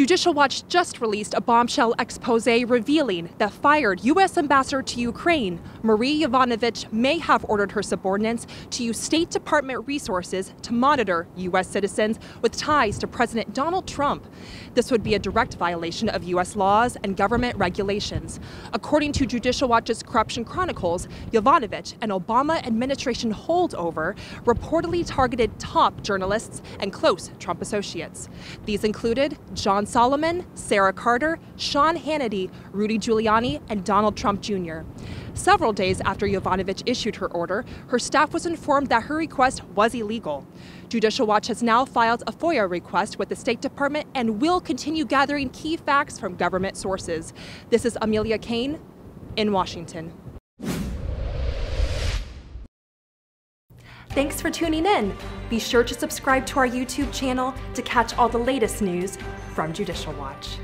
Judicial Watch just released a bombshell expose revealing that fired U.S. Ambassador to Ukraine, Marie Yovanovitch, may have ordered her subordinates to use State Department resources to monitor U.S. citizens with ties to President Donald Trump. This would be a direct violation of U.S. laws and government regulations. According to Judicial Watch's Corruption Chronicles, Yovanovitch, an Obama administration holdover, reportedly targeted top journalists and close Trump associates. These included John Solomon, Sarah Carter, Sean Hannity, Rudy Giuliani, and Donald Trump Jr. Several days after Yovanovitch issued her order, her staff was informed that her request was illegal. Judicial Watch has now filed a FOIA request with the State Department and will continue gathering key facts from government sources. This is Amelia Kane in Washington. Thanks for tuning in. Be sure to subscribe to our YouTube channel to catch all the latest news from Judicial Watch.